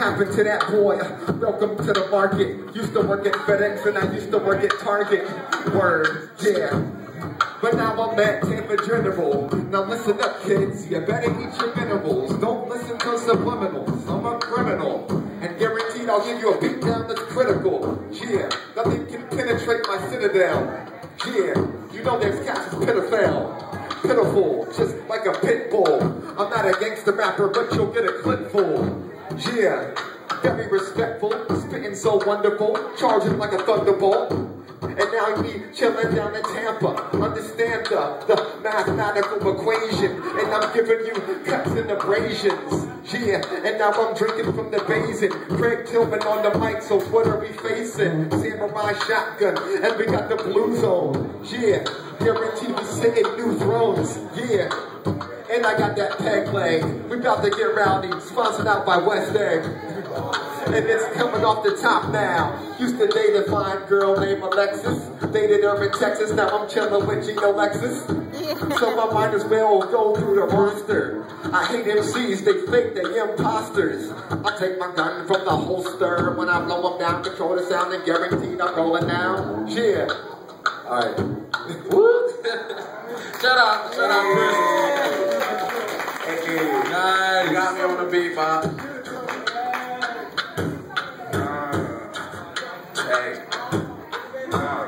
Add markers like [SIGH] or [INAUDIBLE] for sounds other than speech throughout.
happened to that boy? Welcome to the market. Used to work at FedEx and I used to work at Target. Word, yeah. But now I'm at Tampa General. Now listen up, kids. You better eat your minerals. Don't listen to subliminals. I'm a criminal. And guaranteed I'll give you a beatdown that's critical. Yeah, nothing can penetrate my citadel. Yeah, you know there's cats is pitiful. Pitiful, just like a pit bull. I'm not a gangster rapper, but you'll get a clip full. Yeah, very respectful, spitting so wonderful, charging like a thunderbolt. And now me chilling down in Tampa. Understand the, the mathematical equation. And I'm giving you cuts and abrasions. Yeah, and now I'm drinking from the basin. Craig Tillman on the mic, so what are we facing? Samurai shotgun, and we got the blue zone. Yeah, guaranteed we sitting new thrones. Yeah. And I got that peg leg. We about to get rowdy, sponsored out by West Egg. And it's coming off the top now. Used to date a fine girl named Alexis. Dated her in Texas, now I'm chilling with Genolexis. So I might as well go through the roster. I hate MCs, they fake, they imposters. I take my gun from the holster. When I blow them down, control the sound and guaranteed I'm going down. Yeah. Alright. [LAUGHS] [LAUGHS] Shut up, shut up, Chris. On the beat, Bob. Uh, hey. Uh,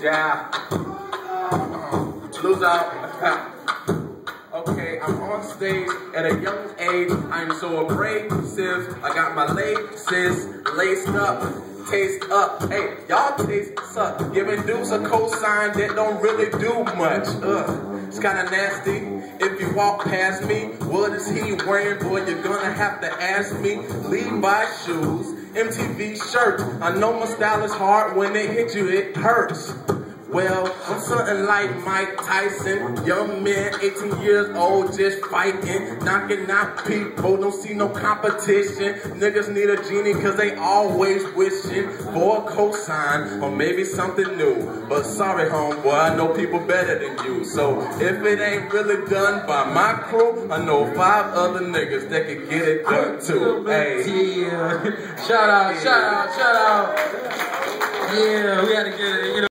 yeah. Uh, lose out. [LAUGHS] Okay, I'm on stage at a young age. I'm so abrasive. I got my laces laced up taste up. Hey, y'all taste suck. Giving dudes a cosign that don't really do much. Ugh, it's kinda nasty. If you walk past me, what is he wearing? Boy, you're gonna have to ask me. Levi shoes, MTV shirt. I know my style is hard. When they hit you, it hurts. Well, I'm something like Mike Tyson, young man, 18 years old, just fighting, knocking out people, don't see no competition. Niggas need a genie cause they always wishing for a cosign or maybe something new. But sorry homeboy, I know people better than you. So if it ain't really done by my crew, I know five other niggas that can get it done too. Hey. Yeah. [LAUGHS] Shout out, shout out, shout out. Yeah, we had to get it, you know.